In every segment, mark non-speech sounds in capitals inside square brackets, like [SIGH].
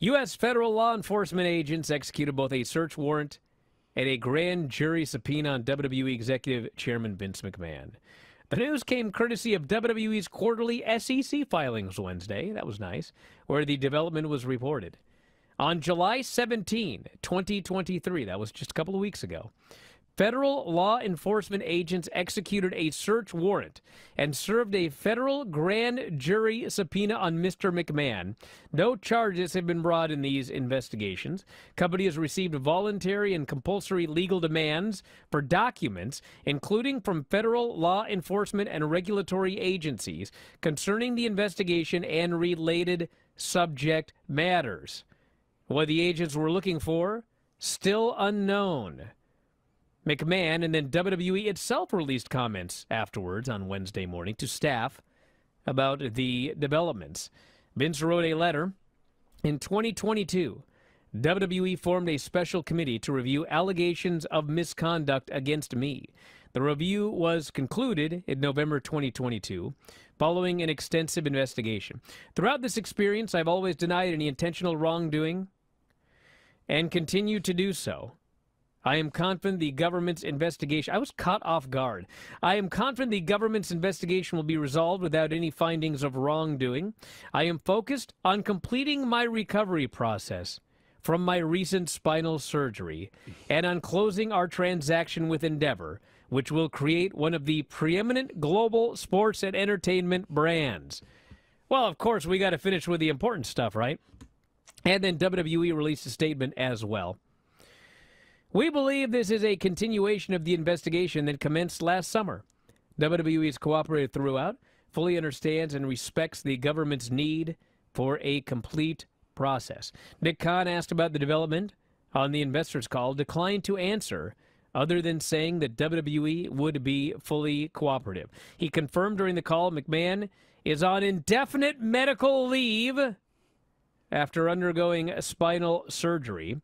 U.S. federal law enforcement agents executed both a search warrant and a grand jury subpoena on WWE Executive Chairman Vince McMahon. The news came courtesy of WWE's quarterly SEC filings Wednesday. That was nice, where the development was reported. On July 17, 2023, that was just a couple of weeks ago, Federal law enforcement agents executed a search warrant and served a federal grand jury subpoena on Mr. McMahon. No charges have been brought in these investigations. Company has received voluntary and compulsory legal demands for documents, including from federal law enforcement and regulatory agencies concerning the investigation and related subject matters. What the agents were looking for, still unknown. McMahon and then WWE itself released comments afterwards on Wednesday morning to staff about the developments. Vince wrote a letter in 2022. WWE formed a special committee to review allegations of misconduct against me. The review was concluded in November 2022 following an extensive investigation. Throughout this experience, I've always denied any intentional wrongdoing and continue to do so. I am confident the government's investigation. I was caught off guard. I am confident the government's investigation will be resolved without any findings of wrongdoing. I am focused on completing my recovery process from my recent spinal surgery and on closing our transaction with Endeavor, which will create one of the preeminent global sports and entertainment brands. Well, of course, we got to finish with the important stuff, right? And then WWE released a statement as well. We believe this is a continuation of the investigation that commenced last summer. WWE has cooperated throughout, fully understands and respects the government's need for a complete process. Nick Khan asked about the development on the investors' call, declined to answer other than saying that WWE would be fully cooperative. He confirmed during the call McMahon is on indefinite medical leave after undergoing spinal surgery.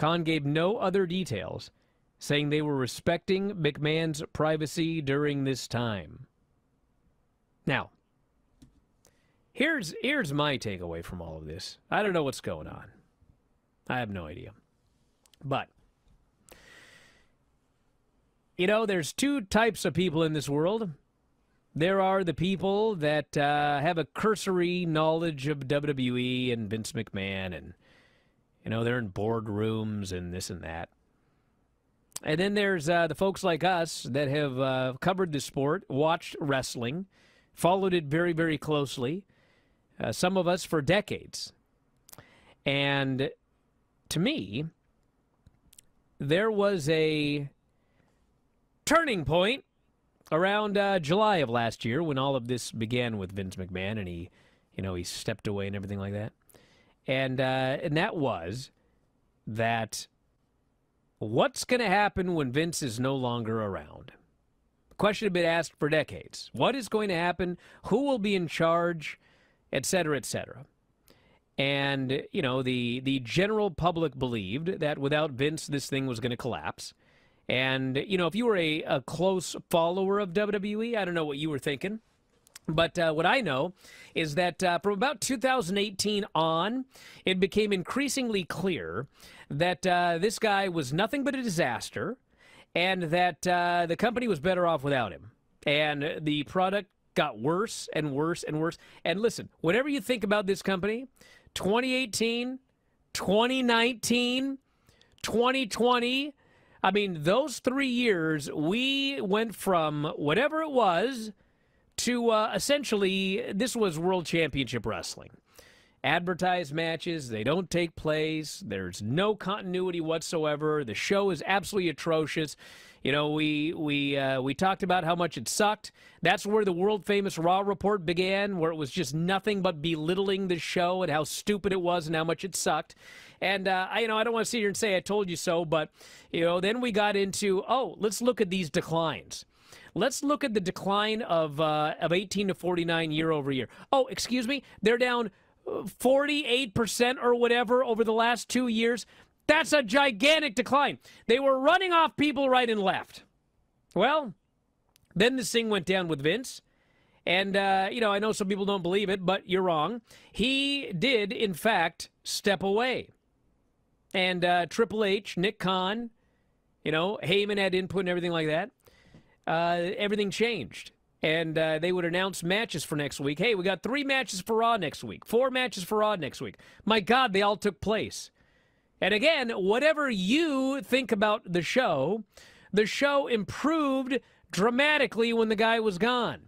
Khan gave no other details, saying they were respecting McMahon's privacy during this time. Now, here's here's my takeaway from all of this. I don't know what's going on. I have no idea. But you know, there's two types of people in this world. There are the people that uh, have a cursory knowledge of WWE and Vince McMahon and you know, they're in boardrooms and this and that. And then there's uh, the folks like us that have uh, covered the sport, watched wrestling, followed it very, very closely, uh, some of us for decades. And to me, there was a turning point around uh, July of last year when all of this began with Vince McMahon and he, you know, he stepped away and everything like that and uh, and that was that what's going to happen when Vince is no longer around? question had been asked for decades. What is going to happen? Who will be in charge? Et cetera, et cetera. And you know the the general public believed that without Vince, this thing was going to collapse. And you know, if you were a, a close follower of WWE, I don't know what you were thinking. But uh, what I know is that uh, from about 2018 on, it became increasingly clear that uh, this guy was nothing but a disaster and that uh, the company was better off without him. And the product got worse and worse and worse. And listen, whatever you think about this company, 2018, 2019, 2020, I mean, those three years, we went from whatever it was to uh, essentially this was World Championship Wrestling. Advertised matches, they don't take place. There's no continuity whatsoever. The show is absolutely atrocious. You know, we we uh, we talked about how much it sucked. That's where the world famous Raw report began, where it was just nothing but belittling the show and how stupid it was and how much it sucked. And uh, I, you know, I don't want to sit here and say I told you so, but you know, then we got into oh, let's look at these declines. Let's look at the decline of uh, of 18 to 49 year over year. Oh, excuse me, they're down 48% or whatever over the last two years. That's a gigantic decline. They were running off people right and left. Well, then this thing went down with Vince. And, uh, you know, I know some people don't believe it, but you're wrong. He did, in fact, step away. And uh, Triple H, Nick Khan, you know, Heyman had input and everything like that. Uh, everything changed. And uh, they would announce matches for next week. Hey, we got three matches for Raw next week, four matches for Raw next week. My God, they all took place. And again, whatever you think about the show, the show improved dramatically when the guy was gone.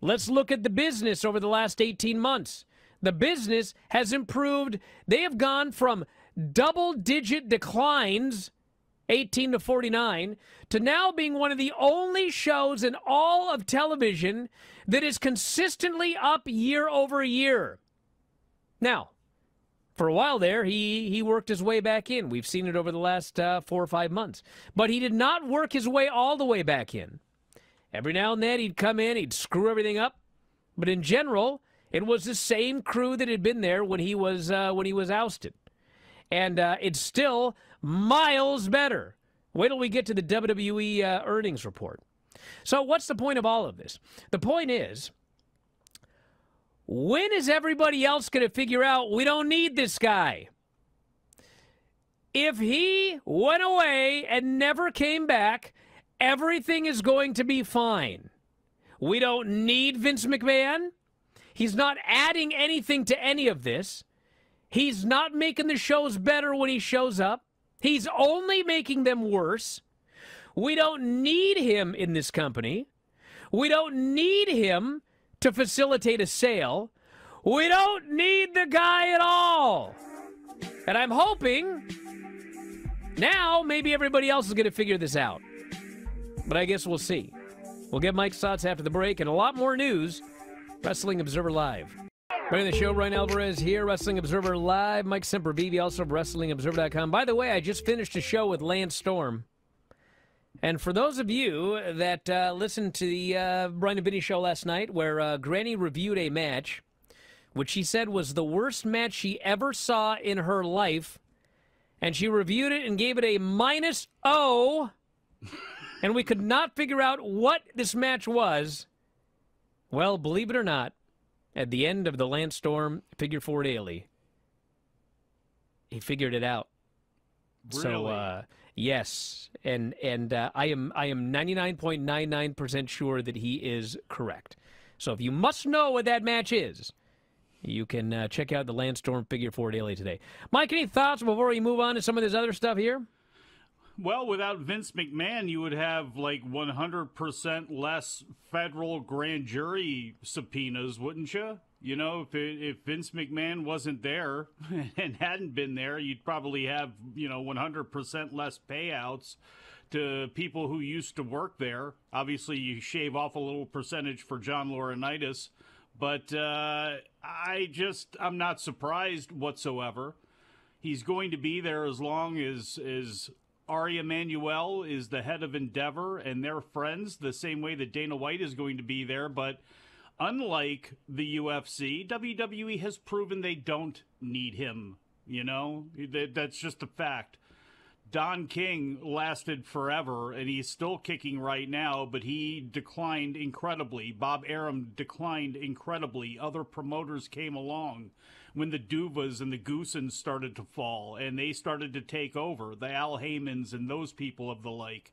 Let's look at the business over the last 18 months. The business has improved. They have gone from double digit declines 18 to 49 to now being one of the only shows in all of television that is consistently up year over year. Now, for a while there, he, he worked his way back in. We've seen it over the last uh, four or five months. But he did not work his way all the way back in. Every now and then he'd come in, he'd screw everything up. But in general, it was the same crew that had been there when he was uh, when he was ousted, and uh, it's still miles better. Wait till we get to the WWE uh, earnings report. So, what's the point of all of this? The point is, when is everybody else going to figure out we don't need this guy? If he went away and never came back, everything is going to be fine. We don't need Vince McMahon. He's not adding anything to any of this. He's not making the shows better when he shows up. He's only making them worse. We don't need him in this company. We don't need him to facilitate a sale. We don't need the guy at all. And I'm hoping now maybe everybody else is going to figure this out. But I guess we'll see. We'll get Mike's thoughts after the break and a lot more news Wrestling Observer Live. Running the show, Bryan Alvarez here, Wrestling Observer Live. Mike Sempervive, also of WrestlingObserver.com. By the way, I just finished a show with Lance Storm. And for those of you that uh, listened to the uh, Bryan and Vinny show last night, where uh, Granny reviewed a match, which she said was the worst match she ever saw in her life, and she reviewed it and gave it a minus O, and we could not figure out what this match was. Well, believe it or not, at the end of the Lance Storm Figure Four Daily, he figured it out. Really? So uh, yes, and and uh, I am I am ninety nine point nine nine percent sure that he is correct. So if you must know what that match is, you can uh, check out the Lance Storm Figure Four Daily today. Mike, any thoughts before we move on to some of this other stuff here? Well, without Vince McMahon, you would have like 100% less federal grand jury subpoenas, wouldn't you? You know, if it, if Vince McMahon wasn't there [LAUGHS] and hadn't been there, you'd probably have, you know, 100% less payouts to people who used to work there. Obviously, you shave off a little percentage for John Laurinaitis, but uh, I just I'm not surprised whatsoever. He's going to be there as long as as Ari Emanuel is the head of Endeavor and they're friends, the same way that Dana White is going to be there. But unlike the UFC, WWE has proven they don't need him. You know, that's just a fact. Don King lasted forever and he's still kicking right now, but he declined incredibly. Bob Arum declined incredibly. Other promoters came along when the Duvas and the Goossens started to fall and they started to take over, the Al Haymons and those people of the like.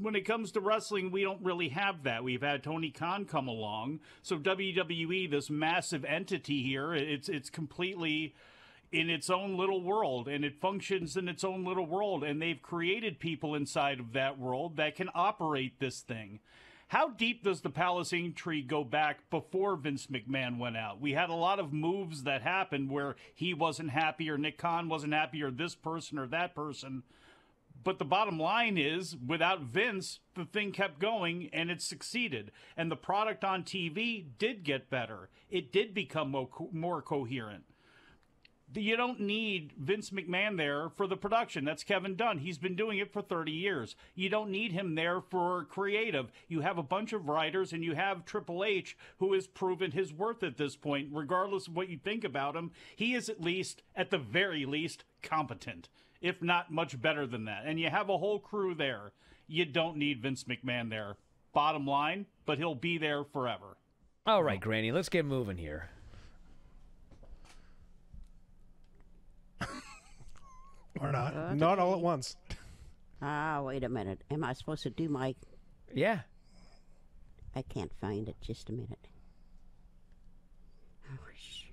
When it comes to wrestling, we don't really have that. We've had Tony Khan come along. So WWE, this massive entity here, it's it's completely in its own little world and it functions in its own little world and they've created people inside of that world that can operate this thing how deep does the Palace tree go back before Vince McMahon went out? We had a lot of moves that happened where he wasn't happy or Nick Khan wasn't happy or this person or that person. But the bottom line is, without Vince, the thing kept going and it succeeded. And the product on TV did get better. It did become more, co- more coherent you don't need Vince McMahon there for the production. That's Kevin Dunn. He's been doing it for 30 years. You don't need him there for creative. You have a bunch of writers and you have Triple H who has proven his worth at this point. Regardless of what you think about him, he is at least, at the very least, competent, if not much better than that. And you have a whole crew there. You don't need Vince McMahon there. Bottom line, but he'll be there forever. All right, Granny, let's get moving here. Or not. Not all at once. Ah, wait a minute. Am I supposed to do my. Yeah. I can't find it. Just a minute. Oh, shoot.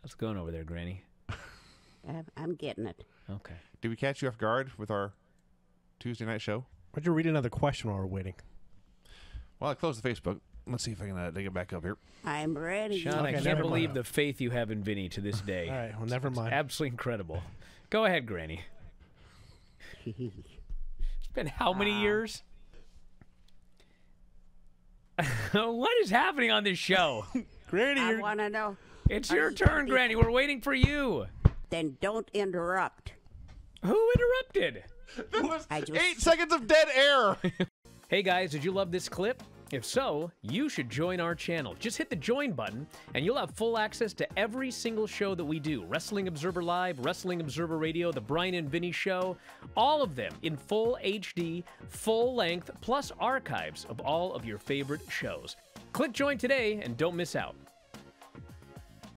What's going over there, Granny? I'm, I'm getting it. Okay. Did we catch you off guard with our Tuesday night show? Why'd you read another question while we're waiting? Well, I closed the Facebook. Let's see if I can uh, dig it back up here. I'm ready. Sean, I can't never believe mind. the faith you have in Vinny to this [LAUGHS] day. All right, well, never mind. Absolutely incredible. Go ahead, Granny. [LAUGHS] It's been how many years? [LAUGHS] what is happening on this show? [LAUGHS] Granny, I want to know. It's your you turn. Granny. We're waiting for you. Then don't interrupt. Who interrupted? There was I just- eight seconds of dead air. Hey guys, did you love this clip? If so, you should join our channel. Just hit the join button, and you'll have full access to every single show that we do Wrestling Observer Live, Wrestling Observer Radio, The Bryan and Vinny Show, all of them in full HD, full length, plus archives of all of your favorite shows. Click join today and don't miss out.